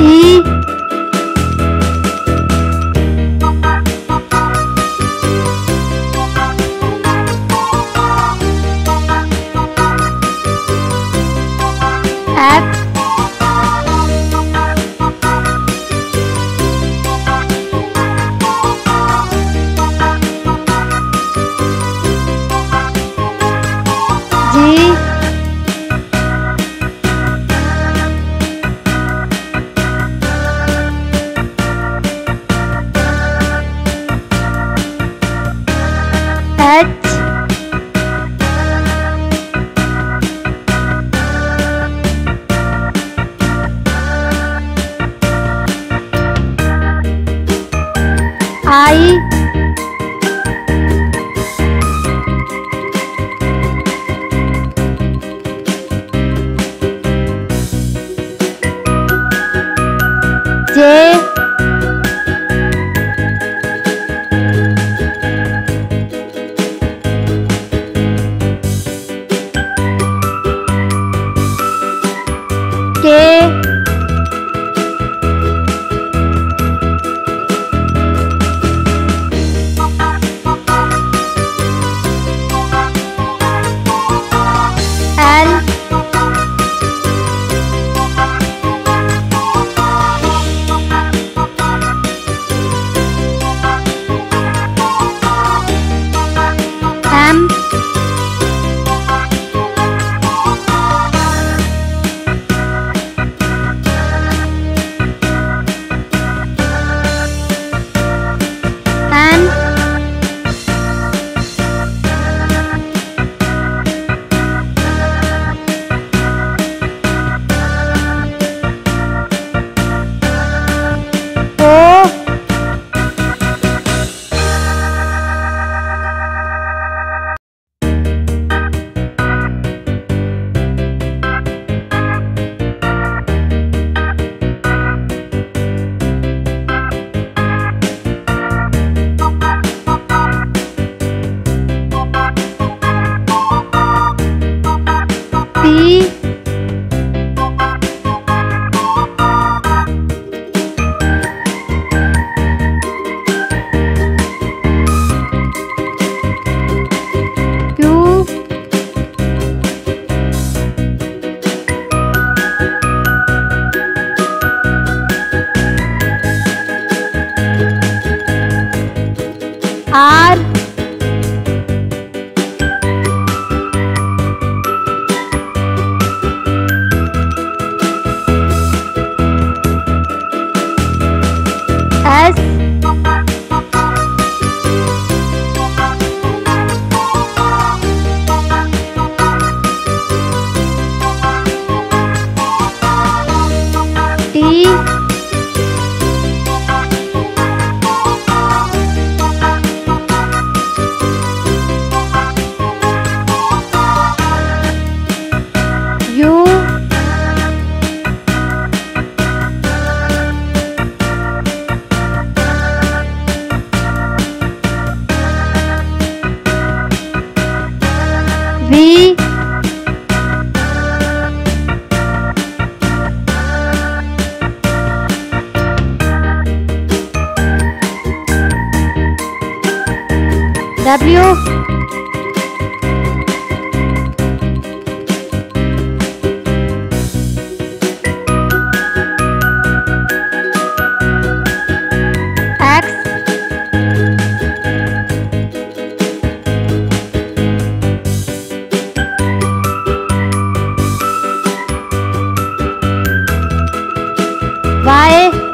一 I J K B. Bye. W Bye.